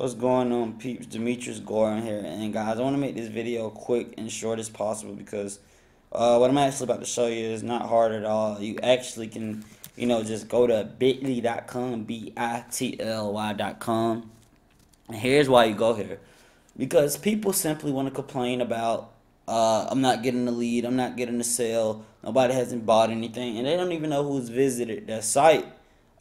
What's going on, peeps? Demetris Gorham here, and guys, I want to make this video quick and short as possible because uh, what I'm actually about to show you is not hard at all. You actually can, you know, just go to bitly.com, b-i-t-l-y.com, and here's why you go here. Because people simply want to complain about, uh, I'm not getting the lead, I'm not getting the sale, nobody hasn't bought anything, and they don't even know who's visited their site.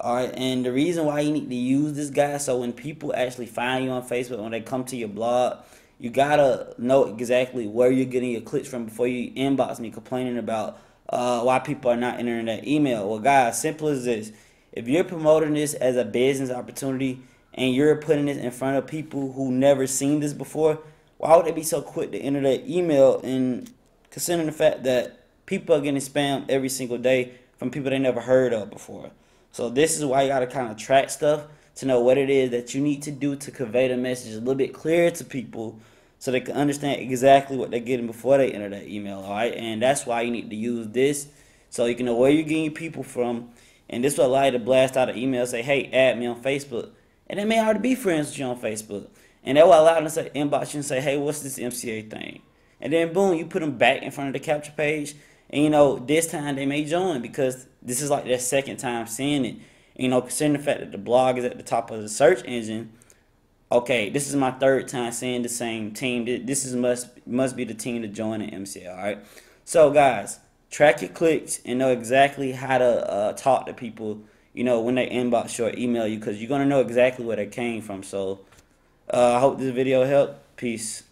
All right, and the reason why you need to use this guy, so when people actually find you on Facebook, when they come to your blog, you gotta know exactly where you're getting your clicks from before you inbox me complaining about uh, why people are not entering that email. Well, guys, simple as this: if you're promoting this as a business opportunity and you're putting this in front of people who never seen this before, why would they be so quick to enter that email? And considering the fact that people are getting spammed every single day from people they never heard of before. So this is why you got to kind of track stuff to know what it is that you need to do to convey the message a little bit clearer to people so they can understand exactly what they're getting before they enter that email, all right? And that's why you need to use this so you can know where you're getting people from. And this will allow you to blast out an email, say, hey, add me on Facebook. And they may already be friends with you on Facebook. And that will allow them to say, inbox you and say, hey, what's this MCA thing? And then boom, you put them back in front of the capture page and you know, this time they may join because this is like their second time seeing it. You know, considering the fact that the blog is at the top of the search engine, okay, this is my third time seeing the same team. This is must must be the team to join the MCA. All right. So guys, track your clicks and know exactly how to uh, talk to people. You know, when they inbox you or email you, because you're gonna know exactly where they came from. So, uh, I hope this video helped. Peace.